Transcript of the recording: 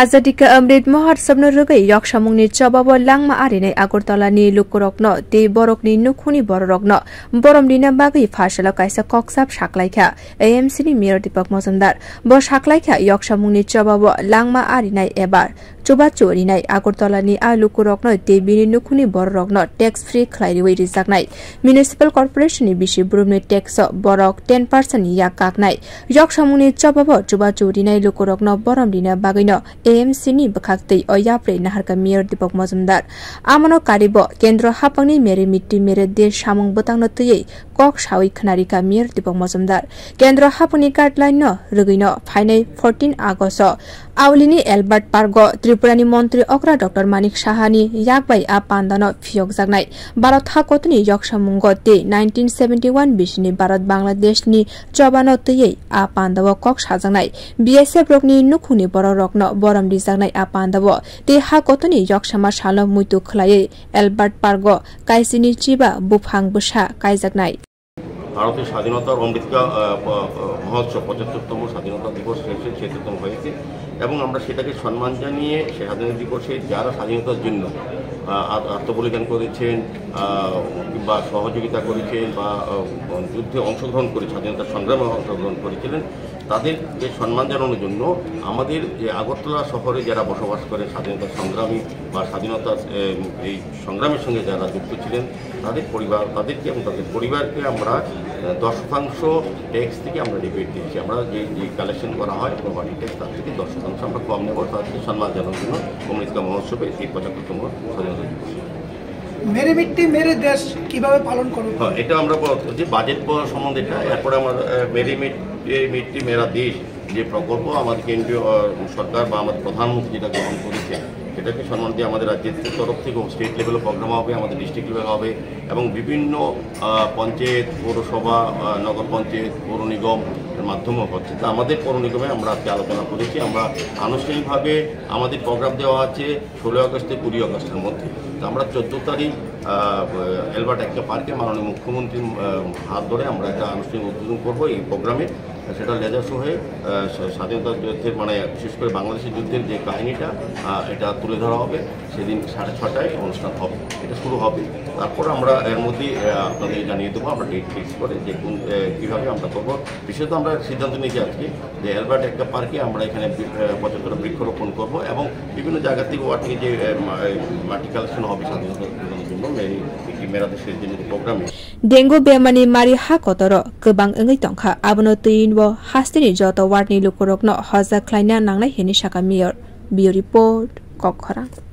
आजादीका अमृत महोत्सवनो रुगै यक्षमुंनि चबाब लांमा आरिनाय आगरतलानि लुकुरकन ते बरकनि नुखुनि बररकन बरमदिना बागै फासला कायसा कक्साब साख्लायखा एएमसीनि मेयर दीपक मजुमदार ब साख्लायखा यक्षमुंनि चबाब लांमा आरिनाय एबार चुबा चोरिनाय आगरतलानि आ लुकुरकन ते बिनि नुखुनि बररकन टेक्स फ्री खलाइरिवै रिजाकनाय म्युनिसिपल कर्पोरेशननि बिसि ब्रुमनि टेक्स बरक 10% या काकनाय यक्षमुंनि चबाब चुबा चोरिनाय लुकुरकन बरमदिना बागैन AMC ni bakhaktei oyapre nahar ka mayor Dipak Majumdar amano karibo kendro hapangni mere mitti mere desh samung botangno tei কক সাউই খনারিকা মির দীপক মজুমদার কেন্দ্র হাপুনি গাইডলাইন রগৈন ফাইনাই ফোরটিন আগস্ট আউলিনি এলবার্ট পার্গ, ত্রিপুরানি মন্ত্রী অকরা ড মানিক সাহানি, ইয়াকবাই আ পান্দান ফিয়কজাকনাই ভারত হাকতনি যকসামুঙ্গ তে, নাইনটিন সেভেন্টি ওয়ান বিশনি ভারত বাংলাদেশনি জবান তৈয়ই আ পান্দাব কক সাজাকনাই বিএসএফ রকনি নুখুনি বড় রকন বরম রিজাকনাই আ পান্দাব তে হাকতনি যকসামা সালম মৈতু খলাইয়ে এলবার্ট পার্গ, কাইসিনি চিবা বুফাং বুসা কাইজাকনাই ভারতের স্বাধীনতার অমৃতকা মহোৎসব, পঁচাত্তরতম স্বাধীনতা দিবস শেষে ছেচল্লিশতম হয়েছে এবং আমরা সেটাকে সম্মান জানিয়ে সে স্বাধীনতা দিবসে যারা স্বাধীনতার জন্য আত্মবলিদান করেছেন কিংবা সহযোগিতা করেছেন বা যুদ্ধে অংশগ্রহণ করে স্বাধীনতা সংগ্রামে অংশগ্রহণ করেছিলেন তাদেরকে সম্মান জানানোর জন্য আমাদের যে আগরতলা শহরে যারা বসবাস করে স্বাধীনতা সংগ্রামী বা স্বাধীনতা এই সংগ্রামের সঙ্গে যারা যুক্ত ছিলেন, তাদের পরিবার, তাদেরকে এবং তাদের পরিবারকে আমরা দশ শতাংশ ট্যাক্স থেকে আমরা রিপেট দিয়েছি। আমরা যে যে কালেকশন করা হয় প্রপার্টি ট্যাক্স তার থেকে দশ শতাংশ আমরা কম নেব তাদেরকে সম্মান জানানোর জন্য অমৃতকা মহোৎসবে এই পঁচাত্তরতম স্বাধীনতা দিবস। মেরে মিট্টি মেরে দেশ কীভাবে পালন করব হ্যাঁ এটা আমরা যে বাজেট সম্বন্ধে এটা এরপরে আমার মেরি মিট্টি মেরা দেশ যে প্রকল্প আমাদের কেন্দ্রীয় সরকার বা আমাদের প্রধানমন্ত্রী যেটা গ্রহণ করেছে সেটাকে সম্মান দিয়ে আমাদের রাজ্যের তরফ থেকেও স্টেট লেভেলে প্রোগ্রাম হবে, আমাদের ডিস্ট্রিক্ট লেভেল হবে এবং বিভিন্ন পঞ্চায়েত, পৌরসভা নগর পঞ্চায়েত, পৌর নিগম মাধ্যমে হচ্ছে। তা আমাদের পৌর নিগমে আমরা আজকে আলোচনা করেছি। আমরা আনুষ্ঠানিকভাবে আমাদের প্রোগ্রাম দেওয়া আছে আগস্ট থেকে কুড়ি আগস্টের মধ্যে। তো আমরা চোদ্দ তারিখ এলবার্ট একটা পার্কে মাননীয় মুখ্যমন্ত্রীর হাত ধরে আমরা একটা আনুষ্ঠানিক উদ্বোধন করব এই প্রোগ্রামে। সেটা লেজার হয়ে স্বাধীনতা যুদ্ধের মানে বিশেষ করে বাংলাদেশের যুদ্ধের যে কাহিনীটা এটা তুলে ধরা হবে। সেদিন সাড়ে ছটায় অনুষ্ঠান হবে। এটা শুরু হবে। তারপর আমরা এর মধ্যে আপনাদের জানিয়ে দেবো আমরা ডেট ফিক্স করে যে কোন কীভাবে আমরা করব। বিশেষত আমরা সিদ্ধান্ত নিয়েছি আজকে যে অ্যালবার্ট একটা পার্কে আমরা এখানে পঁচাত্তর বৃক্ষরোপণ করব এবং বিভিন্ন জায়গা থেকে ওয়ার্ডে যে মাটি কালেকশন হবে সাধারণত ডেঙ্গু বেমানী মারি হা কতর গোবাং ওই টংখা আবনো তৈন হাস্তিনি যত ওয়ার্ডনি লোকরকন হজা খ্লাইনা নাংনাই হেনি সাকা মেয়র। বিও রিপোর্ট। मेयर बियो रिपोर्ट कखरा